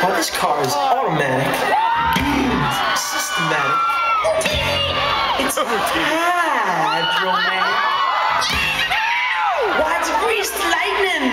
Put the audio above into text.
This car is automatic. Systematic. It's hydromatic. Why it's greased lightning?